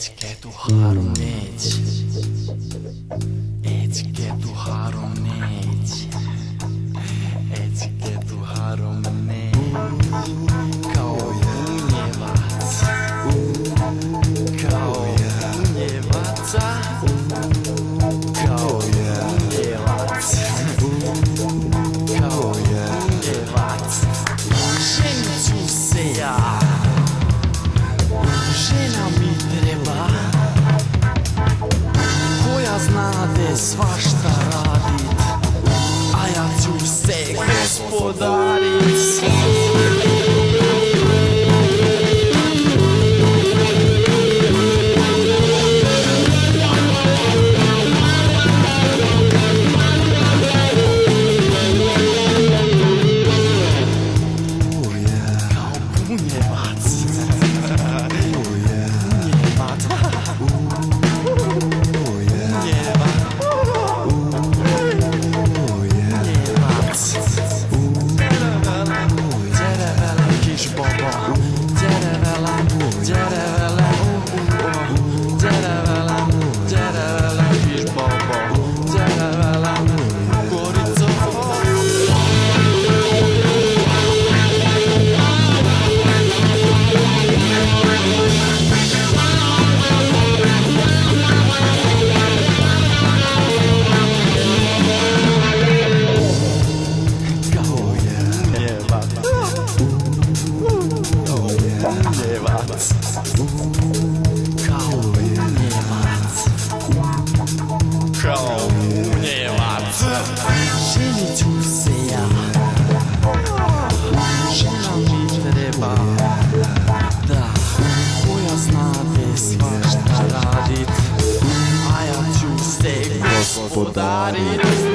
Etiqueto raramente. Etiqueto raramente. Etiqueto raramente. Gente, o CA. svašta radit. A ja ću se gospodarit. Herz. Kauniematz. Kauniematz. Czyli tu seja. Uczyłam treba. Da. Pojazna wysła radit. A ja tu se gospodarit.